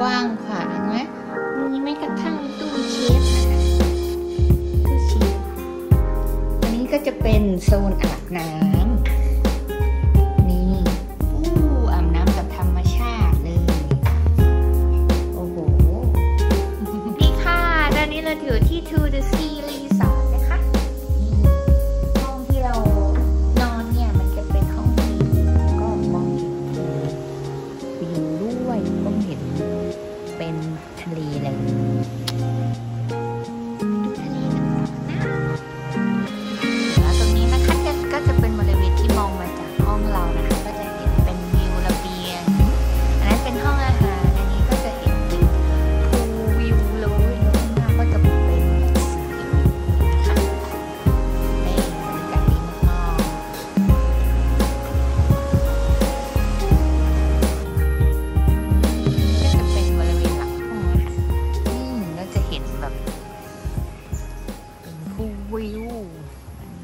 กว้างขวางไหมีแม่กระทั่งตู้เชฟนะคะตู้เชฟอันนี้ก็จะเป็นโซนอาบน้ำนี่อาบน้ำกับธรรมชาติเลย โอ้โห นี่ค่ะ ตอนนี้เราอยู่ที่ To the Sea Resort นะคะห้องที่เรานอนเนี่ยมันจะเป็นห้องนี้ก็มองเห็นวิวด้วย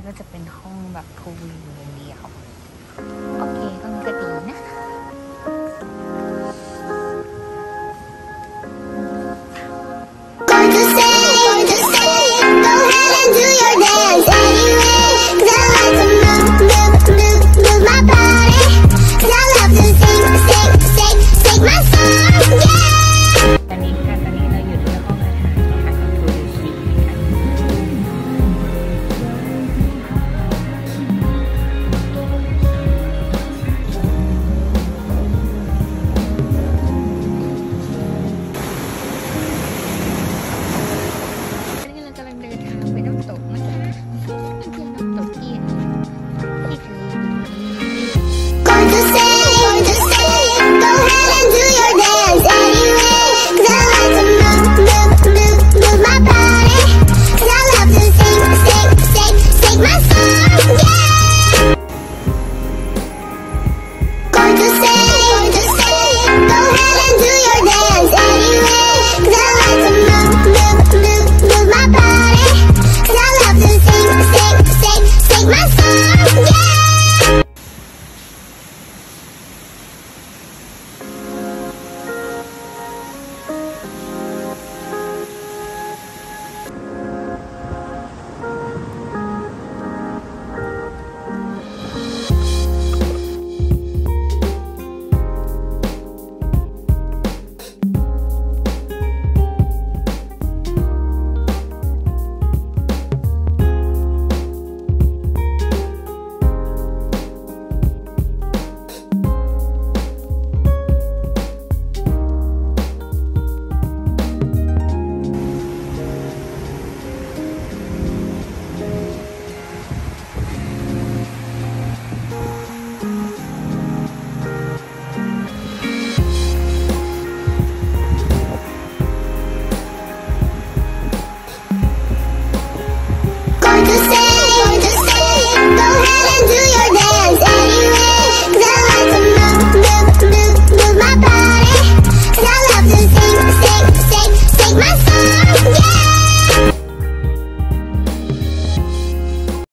ก็จะเป็นห้องแบบทูวิวอย่างเดียว โอเคก็มีกก็ดี